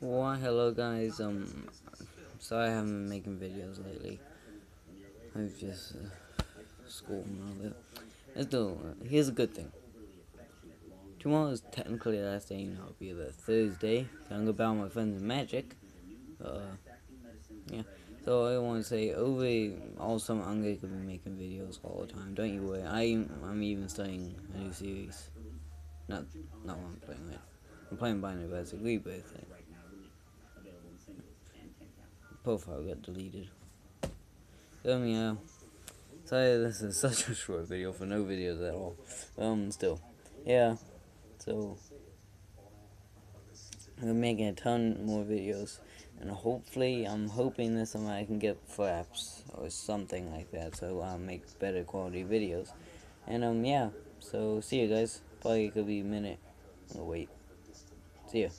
Well, hello guys. Um, sorry I haven't been making videos lately. I've just uh, school and all that. Let's do. Here's a good thing. Tomorrow is technically the last day. You know, it'll be the Thursday. I'm gonna go about my friends in Magic. Uh, yeah. So I want to say, over all summer, I'm gonna be making videos all the time. Don't you worry. I I'm even starting a new series. Not not what I'm playing with. I'm playing Binding of Isaac Rebirth. Profile got deleted. Um yeah. Sorry, this is such a short video for no videos at all. Um, still, yeah. So I'm making a ton more videos and hopefully I'm hoping this summer I can get Fraps or something like that so I'll make better quality videos and um yeah so see you guys probably could be a minute wait see ya